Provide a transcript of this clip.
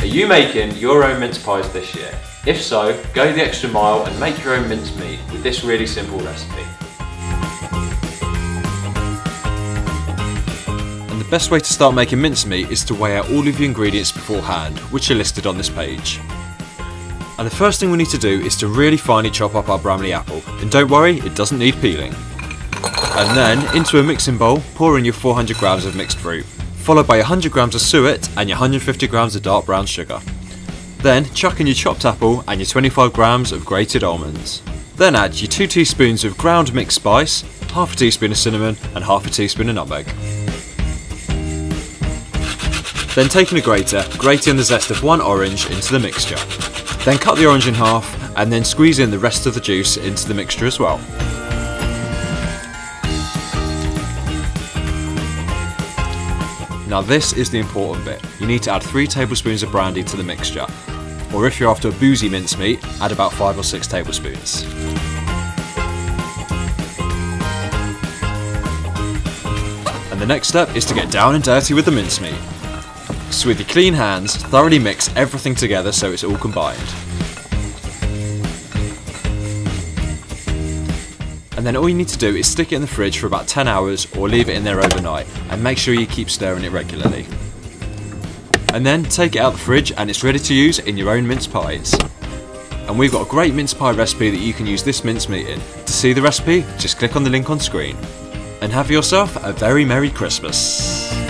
Are you making your own mince pies this year? If so, go the extra mile and make your own mince meat with this really simple recipe. And the best way to start making mincemeat is to weigh out all of your ingredients beforehand, which are listed on this page. And the first thing we need to do is to really finely chop up our Bramley apple, and don't worry, it doesn't need peeling. And then, into a mixing bowl, pour in your 400 grams of mixed fruit, followed by 100 grams of suet and your 150 grams of dark brown sugar. Then, chuck in your chopped apple and your 25 grams of grated almonds. Then add your 2 teaspoons of ground mixed spice, half a teaspoon of cinnamon and half a teaspoon of nutmeg. Then taking a grater, grate in the zest of one orange into the mixture. Then cut the orange in half and then squeeze in the rest of the juice into the mixture as well. Now this is the important bit. You need to add 3 tablespoons of brandy to the mixture. Or if you're after a boozy mincemeat, add about 5 or 6 tablespoons. And the next step is to get down and dirty with the mincemeat. So with your clean hands, thoroughly mix everything together so it's all combined. And then all you need to do is stick it in the fridge for about 10 hours or leave it in there overnight and make sure you keep stirring it regularly. And then take it out the fridge and it's ready to use in your own mince pies. And we've got a great mince pie recipe that you can use this mince meat in. To see the recipe, just click on the link on screen. And have yourself a very Merry Christmas.